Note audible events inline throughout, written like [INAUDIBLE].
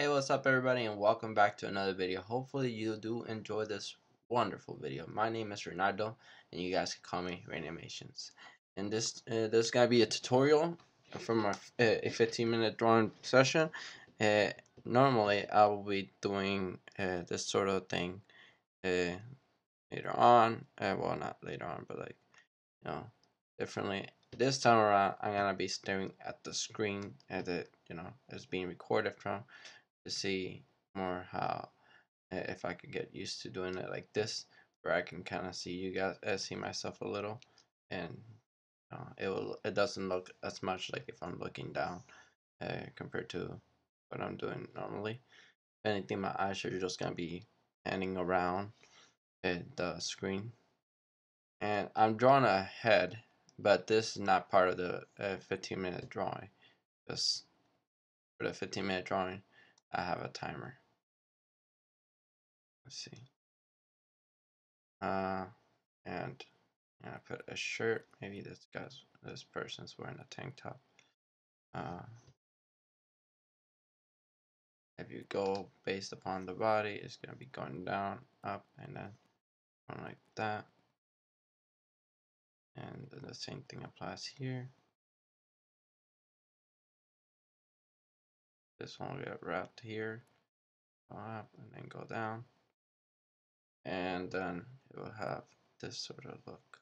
Hey what's up everybody and welcome back to another video. Hopefully you do enjoy this wonderful video. My name is Reynaldo and you guys can call me Reynamations. And this uh, this is gonna be a tutorial from uh, a 15 minute drawing session. Uh, normally I will be doing uh, this sort of thing uh, later on. Uh, well not later on but like you know differently. This time around I'm gonna be staring at the screen as it you know is being recorded from to see more how if I could get used to doing it like this where I can kind of see you guys uh, see myself a little and uh, it will it doesn't look as much like if I'm looking down uh, compared to what I'm doing normally. If anything my eyes are just gonna be handing around the screen. And I'm drawing a head but this is not part of the uh, 15 minute drawing. Just for the 15 minute drawing I have a timer. Let's see. Uh, and I put a shirt. Maybe this guy's this person's wearing a tank top. Uh, if you go based upon the body, it's gonna be going down, up, and then going like that. And the same thing applies here. This one will get wrapped here, up and then go down. And then it will have this sort of look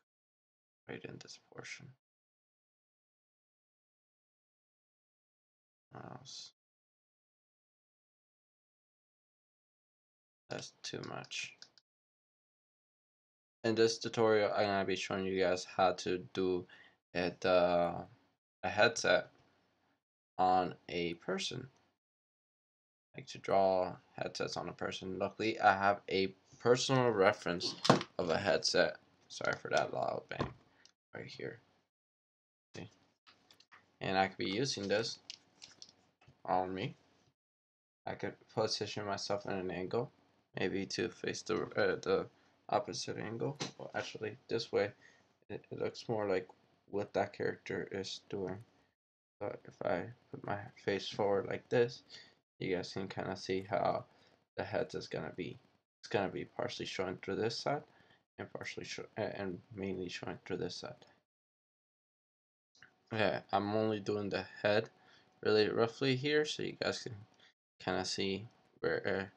right in this portion. Mouse. That's too much. In this tutorial, I'm to be showing you guys how to do it, uh, a headset on a person like to draw headsets on a person. Luckily, I have a personal reference of a headset. Sorry for that loud bang right here. See? And I could be using this on me. I could position myself in an angle, maybe to face the uh, the opposite angle. Well, actually, this way, it, it looks more like what that character is doing. But if I put my face forward like this, you guys can kind of see how the heads is gonna be. It's gonna be partially showing through this side and partially and mainly showing through this side. Okay, I'm only doing the head really roughly here so you guys can kind of see where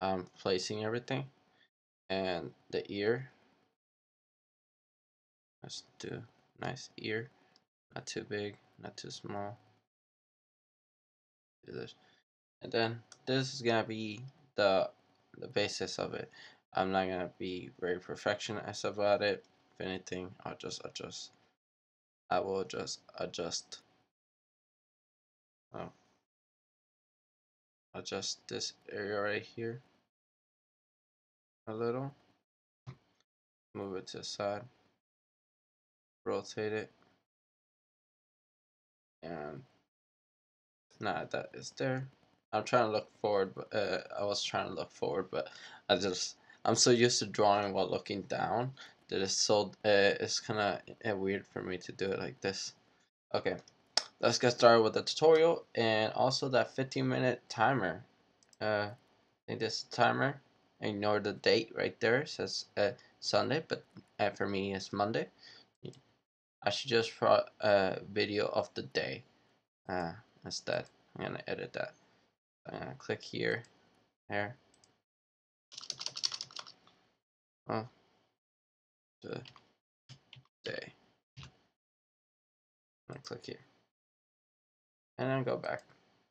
uh, I'm placing everything and the ear let's do nice ear not too big not too small do this and then this is gonna be the the basis of it. I'm not gonna be very perfectionist about it. If anything I'll just adjust. I will just adjust. Oh, adjust this area right here. A little. Move it to the side. Rotate it. And now that is there I'm trying to look forward, but uh, I was trying to look forward, but I just I'm so used to drawing while looking down that it's so uh, it's kind of uh, weird for me to do it like this. Okay, let's get started with the tutorial and also that 15 minute timer. Uh, I think this timer. Ignore the date right there. It says uh, Sunday, but uh, for me it's Monday. I should just put a video of the day uh, instead. I'm gonna edit that. Gonna click here, there. Oh, the day. Click here, and then go back.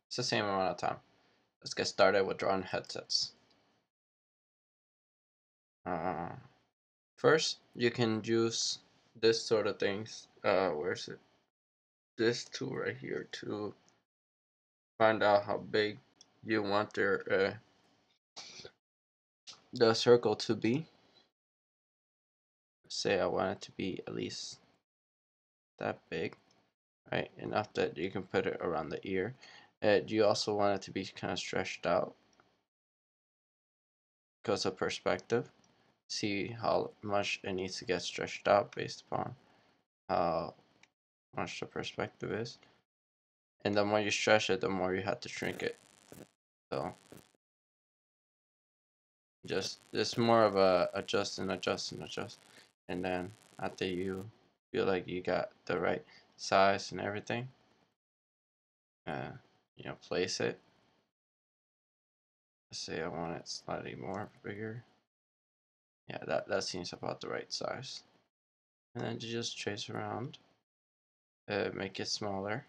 It's the same amount of time. Let's get started with drawing headsets. Uh, first, you can use this sort of things. Uh, where's it? This tool right here to find out how big you want their uh, the circle to be? Say I want it to be at least that big right? Enough that you can put it around the ear. Uh, you also want it to be kind of stretched out? Because of perspective. See how much it needs to get stretched out based upon how much the perspective is. And the more you stretch it the more you have to shrink it So just it's more of a adjust and adjust and adjust. And then after you feel like you got the right size and everything uh, you know place it. Let's say I want it slightly more bigger. Yeah that, that seems about the right size. And then you just trace around uh, make it smaller.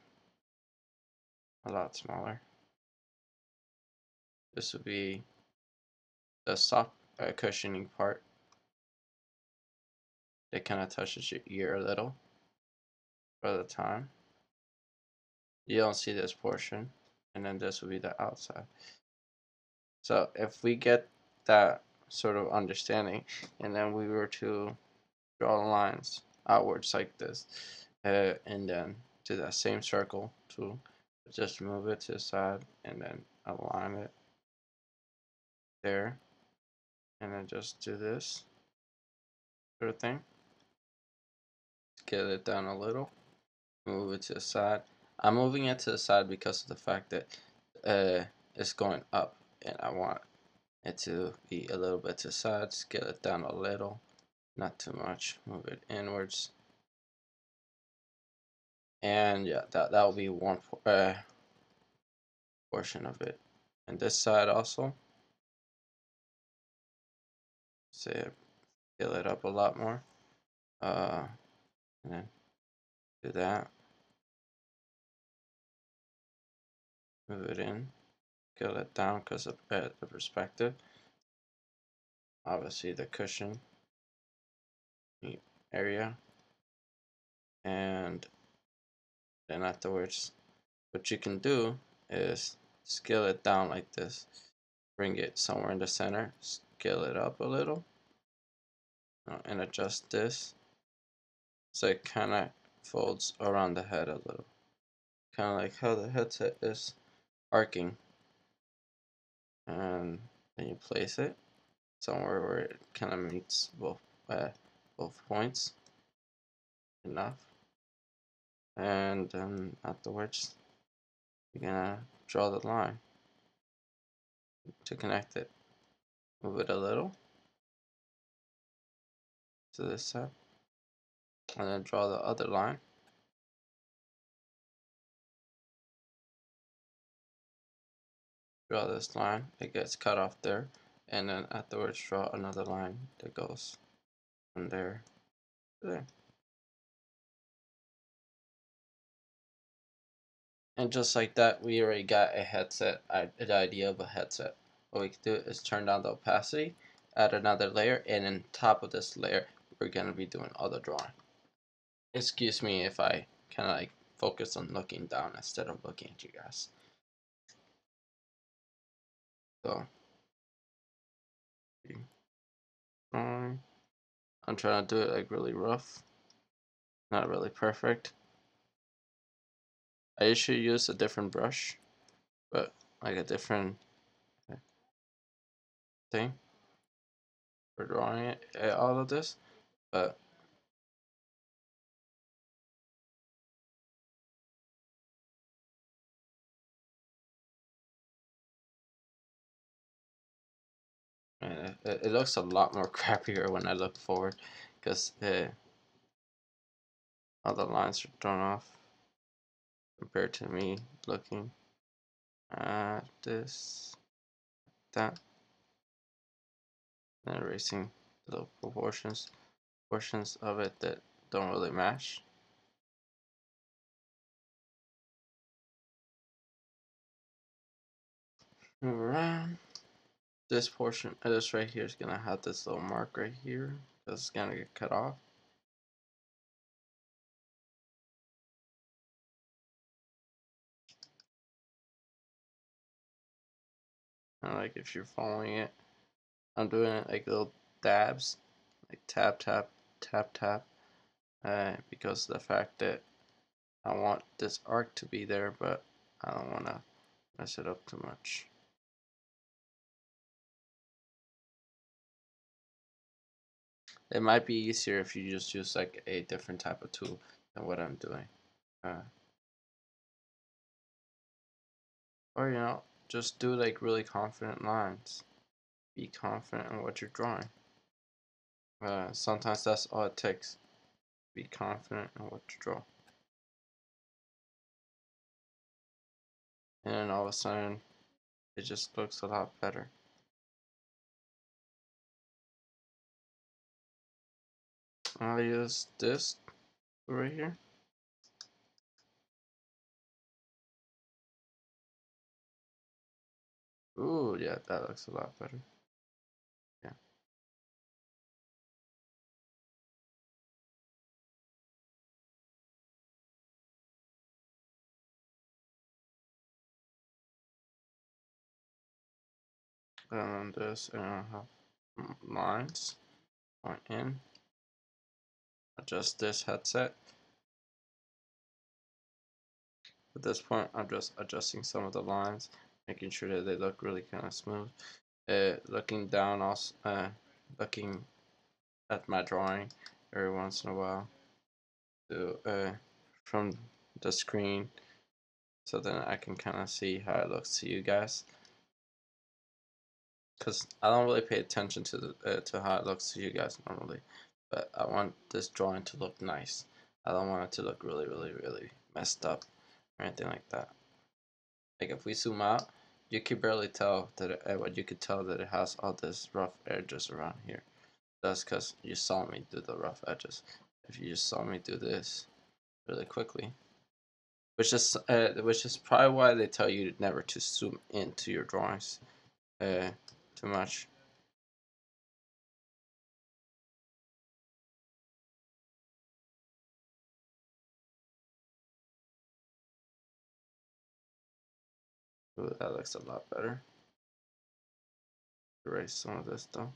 A lot smaller this would be the soft uh, cushioning part that kind of touches your ear a little for the time. You don't see this portion, and then this will be the outside. So if we get that sort of understanding, and then we were to draw lines outwards like this, uh, and then to that same circle to just move it to the side and then align it there and then just do this sort of thing. Get it down a little. Move it to the side. I'm moving it to the side because of the fact that uh, it's going up and I want it to be a little bit to the side. Scale it down a little. Not too much. Move it inwards. And yeah that that will be one uh, portion of it. And this side also say fill it up a lot more. Uh, and then do that. Move it in. Scale it down because of uh, the perspective. Obviously the cushion. Area. And then afterwards what you can do is scale it down like this. Bring it somewhere in the center. Scale it up a little and adjust this so it kind of folds around the head a little. Kind of like how the headset is arcing. And then you place it somewhere where it kind of meets both uh, both points enough. And then afterwards you're gonna draw the line to connect it. Move it a little to this side. And then draw the other line. Draw this line. It gets cut off there. And then afterwards draw another line that goes from there to there. And just like that we already got a headset an idea of a headset. What we can do is turn down the opacity add another layer and on top of this layer we're going to be doing other drawing. Excuse me if I kind of like focus on looking down instead of looking at you guys. So. I'm trying to do it like really rough. Not really perfect. I usually use a different brush but like a different thing for drawing it, eh, all of this but it, looks a lot more [LAUGHS] crappier when I look forward because uh, all the lines are drawn off compared to me looking at this that. And erasing the proportions portions of it that don't really match. Move around. This portion of this right here is gonna have this little mark right here that's gonna get cut off. And like if you're following it I'm doing it like little dabs like tap tap tap tap uh, because the fact that I want this arc to be there but I don't want to mess it up too much It might be easier if you just use like a different type of tool than what I'm doing. Uh, or you know, just do like really confident lines. Be confident in what you're drawing. Uh, sometimes that's all it takes. Be confident in what you draw. And then all of a sudden, it just looks a lot better. I'll use this right here. Ooh, yeah, that looks a lot better. And this, and I have lines going in. Adjust this headset. At this point, I'm just adjusting some of the lines making sure that they look really kind of smooth. Uh, looking down also, uh, looking at my drawing every once in a while to, uh, from the screen so then I can kind of see how it looks to you guys because I don't really pay attention to the, uh, to how it looks to you guys normally but I want this drawing to look nice I don't want it to look really really really messed up or anything like that like if we zoom out, you can barely tell that it, uh, you could tell that it has all this rough edges around here. That's because you saw me do the rough edges. If you just saw me do this really quickly, which is uh, which is probably why they tell you never to zoom into your drawings uh, too much. Ooh, that looks a lot better. Erase some of this though.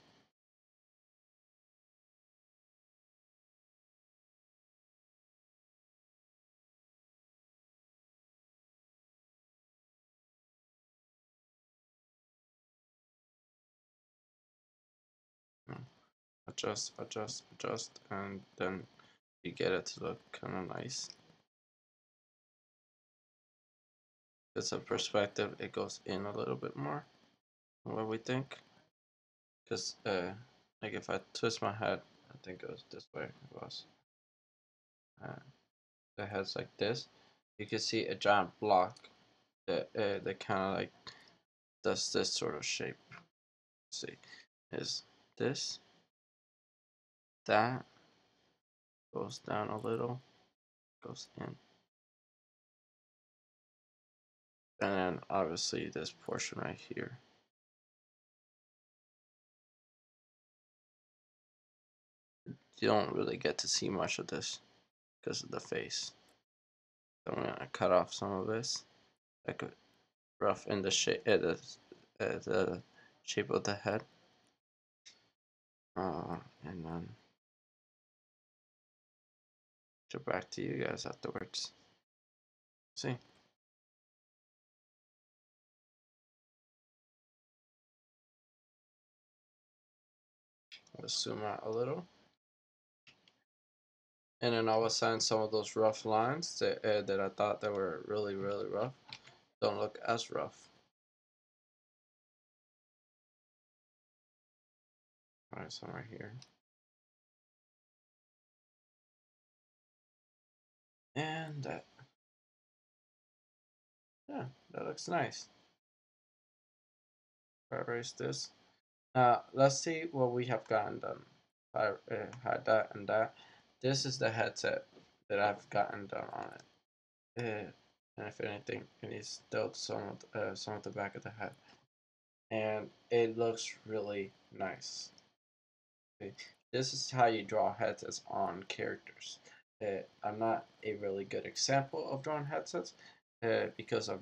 Adjust, adjust, adjust, and then you get it to look kind of nice. Because a perspective, it goes in a little bit more what we think. Because, uh, like if I twist my head, I think it goes this way. It was. Uh, the head's like this. You can see a giant block that uh, that kind of like does this sort of shape. See, is this that goes down a little, goes in. And then obviously this portion right here. You don't really get to see much of this because of the face. So I'm gonna cut off some of this. Could rough in the shape, uh, the, uh, the shape of the head. Uh, and then get back to you guys afterwards. See. Let's zoom out a little. And then all of a sudden, some of those rough lines that, uh, that I thought that were really, really rough don't look as rough. Alright, some right here. And that. Yeah, that looks nice. Erase this. Uh, let's see what we have gotten done. I uh, had that and that. This is the headset that I've gotten done on it. Uh, and if anything, it needs still some of the, uh, some of the back of the head. And it looks really nice. This is how you draw headsets on characters. Uh, I'm not a really good example of drawing headsets uh, because I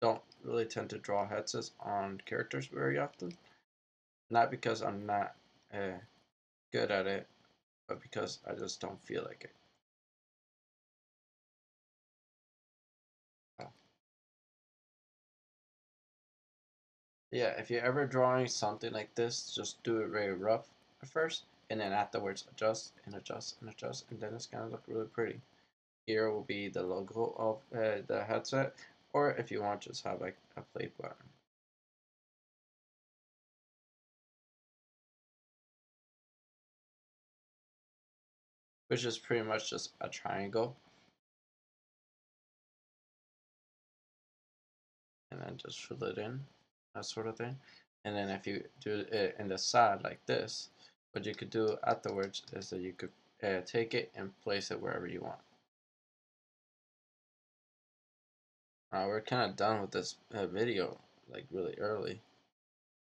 don't really tend to draw headsets on characters very often. Not because I'm not uh, good at it, but because I just don't feel like it. Yeah, if you're ever drawing something like this, just do it very rough at first, and then afterwards adjust and adjust and adjust and then it's gonna look really pretty. Here will be the logo of uh, the headset or if you want just have like a play button. Which is pretty much just a triangle. And then just fill it in that sort of thing. And then if you do it in the side like this what you could do afterwards is that you could uh, take it and place it wherever you want. Uh, we're kind of done with this uh, video like really early.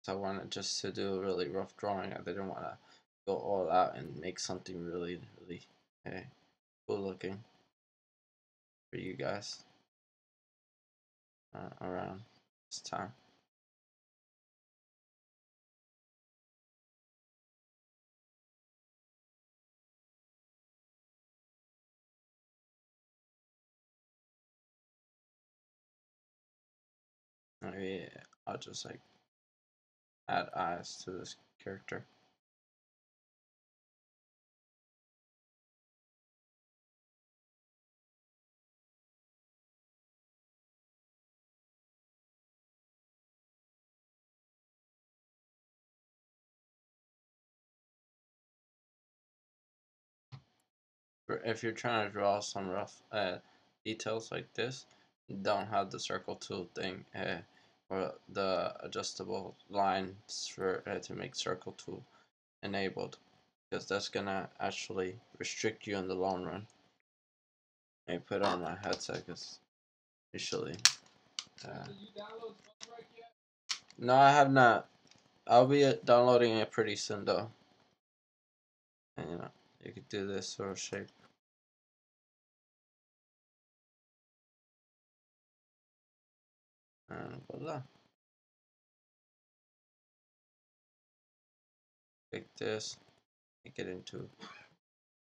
So I wanted just to do a really rough drawing. I didn't want to go all out and make something really, really hey, cool looking for you guys uh, around this time. Maybe I'll just like add eyes to this character. If you're trying to draw some rough uh, details like this, don't have the circle tool thing uh, or the adjustable lines for uh, to make circle tool enabled because that's gonna actually restrict you in the long run. I put on my headset because usually. Uh, no, I have not. I'll be uh, downloading it pretty soon though. And you know, you could do this sort of shape. Voila take this. Make it into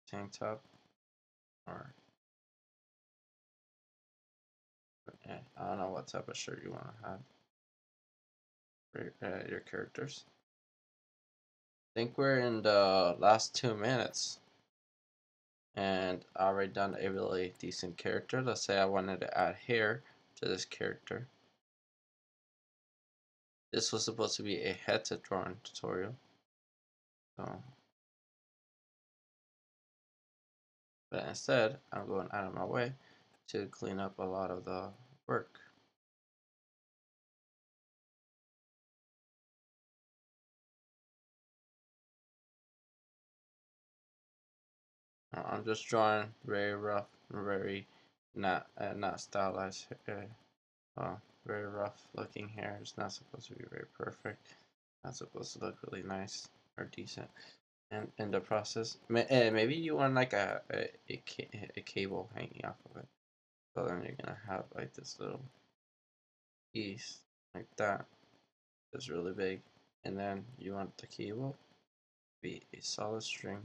tank top. Or I don't know what type of shirt you want to have. For your, uh, your characters. I think we're in the last two minutes. And I've already done a really decent character. Let's say I wanted to add hair to this character this was supposed to be a headset drawing tutorial. So, but instead, I'm going out of my way to clean up a lot of the work. I'm just drawing very rough, very not uh, not stylized. Uh, very rough looking hair. It's not supposed to be very perfect. Not supposed to look really nice or decent. And in the process, eh, maybe you want like a, a, a, a cable hanging off of it. So then you're gonna have like this little piece like that. It's really big. And then you want the cable to be a solid string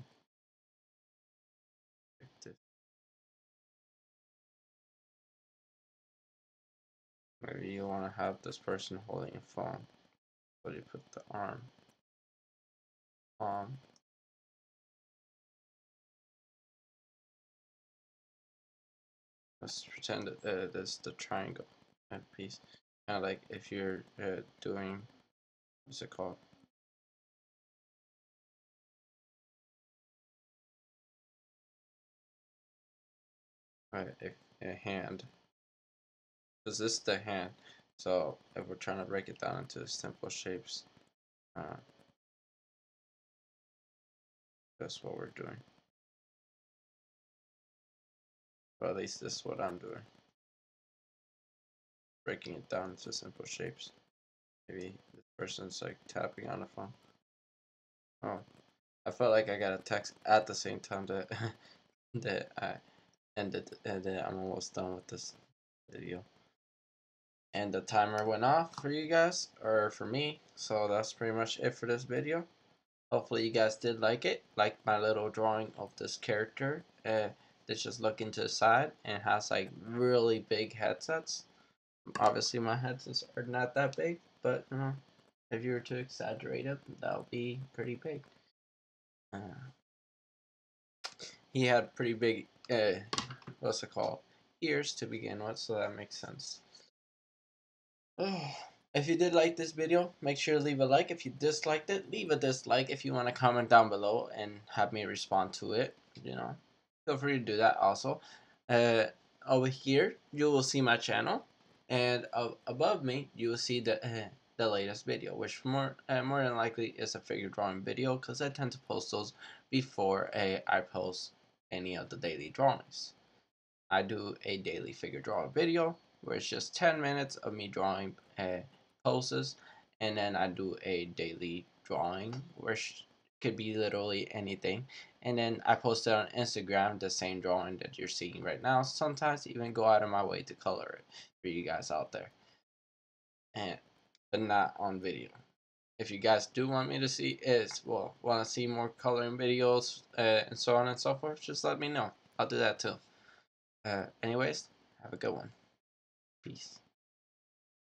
like this. Maybe you want to have this person holding a phone. So you put the arm on. Let's pretend that uh, this the triangle piece. Kind of like if you're uh, doing, what's it called? Right, a, a hand because this is the hand. So if we're trying to break it down into simple shapes uh, that's what we're doing. Or at least this is what I'm doing. Breaking it down into simple shapes. Maybe this person's like tapping on the phone. Oh I felt like I got a text at the same time that [LAUGHS] that I ended and that I'm almost done with this video and the timer went off for you guys or for me. So that's pretty much it for this video. Hopefully you guys did like it like my little drawing of this character uh, that's just looking to the side and has like really big headsets. Obviously my headsets are not that big but you know if you were to exaggerate it that would be pretty big. Uh, he had pretty big uh, what's it called? Ears to begin with so that makes sense [SIGHS] if you did like this video, make sure to leave a like. If you disliked it, leave a dislike if you want to comment down below and have me respond to it, you know. feel free to do that also. Uh, over here, you will see my channel, and uh, above me, you will see the uh, the latest video, which more uh, more than likely is a figure drawing video, because I tend to post those before uh, I post any of the daily drawings. I do a daily figure drawing video, where it's just 10 minutes of me drawing uh, poses, and then I do a daily drawing, which could be literally anything. And then I post it on Instagram, the same drawing that you're seeing right now. Sometimes even go out of my way to color it for you guys out there. And but not on video. If you guys do want me to see is well want to see more coloring videos uh, and so on and so forth, just let me know. I'll do that too. Uh, anyways, have a good one. Peace.